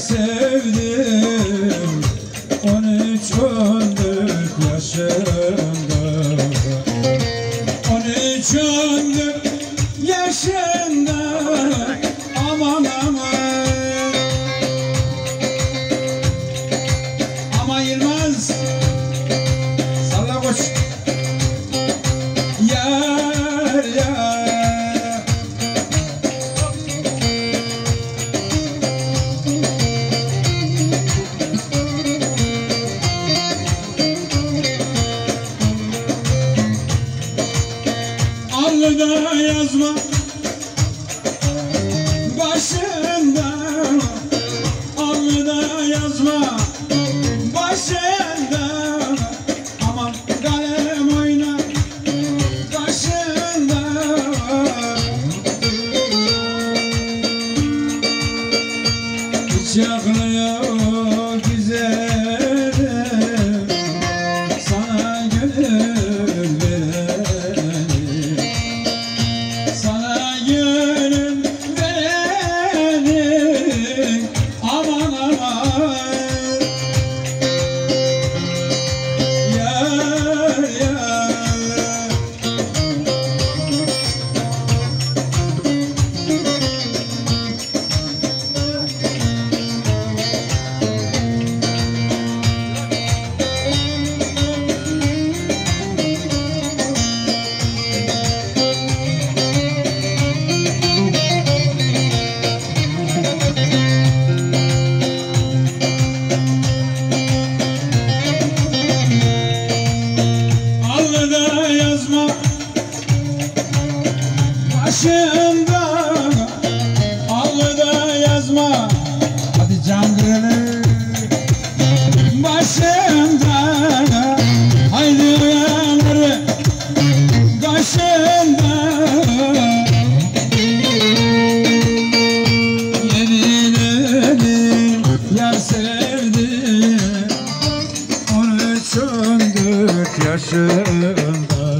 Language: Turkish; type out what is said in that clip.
sevdim. 13 14 yaşım Alnına yazma. Başında Alnına yazma. Başında Aman kalem oyna. Başında. Hiç yakmıyor güzel başında.